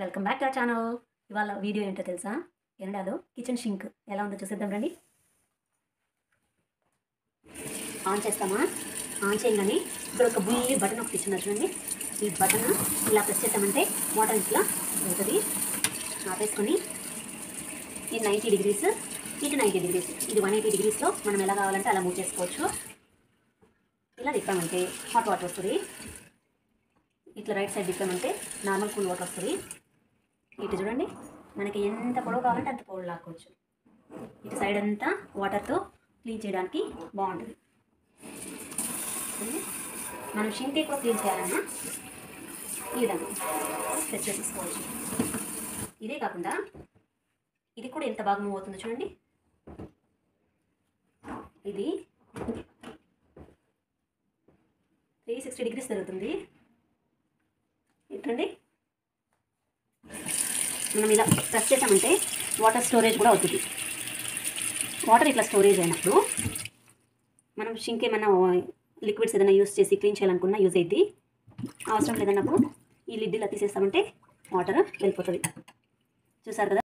Welcome back to channel. ఇవాళ video ఏంటో తెలుసా? కెనడాలో కిచెన్ షింక్. ఎలా ఉందో చూసేద్దాం రండి. ఆన్ చేస్తామా? ఆన్ చేయగానే ఇక్కడ ఒక బుల్లి బటన్ ఒకటి ఇచ్చిన చూడండి. ఈ బటన్ ఇలా ప్రెస్ చేస్తామంటే వాటర్ ఇట్లా ఉంటుంది ఆపేసుకొని ఇది నైంటీ డిగ్రీస్ ఇది నైంటీ డిగ్రీస్. ఇది వన్ ఎయిటీ డిగ్రీస్లో మనం ఎలా కావాలంటే అలా మూవ్ చేసుకోవచ్చు. ఇలా తిప్పామంటే హాట్ వాటర్ వస్తుంది. ఇట్లా రైట్ సైడ్ తిప్పామంటే నార్మల్ కూల్ వాటర్ వస్తుంది. ఇటు చూడండి. మనకి ఎంత పొడవు కావాలంటే అంత పొడవు లాక్కోవచ్చు. ఇటు సైడ్ అంతా వాటర్తో క్లీన్ చేయడానికి బాగుంటుంది. మనం షింక్ ఎక్కువ క్లీన్ చేయాలన్నా ఈ విధంగా సెట్ చేసుకోవచ్చు. ఇదే కాకుండా ఇది కూడా ఎంత బాగా మూవ్ అవుతుందో చూడండి. ఇది త్రీ సిక్స్టీ డిగ్రీస్ జరుగుతుంది ఏంటండి మనం ఇలా ప్రెస్ చేసామంటే వాటర్ స్టోరేజ్ కూడా అవుతుంది. వాటర్ ఇట్లా స్టోరేజ్ అయినప్పుడు మనం షింక్ ఏమైనా లిక్విడ్స్ ఏదైనా యూస్ చేసి క్లీన్ చేయాలనుకున్నా యూజ్ అయ్యింది అవసరం లేదన్నప్పుడు ఈ లిడ్ ఇలా తీసేస్తామంటే వాటర్ వెళ్ళిపోతుంది. చూసారు కదా?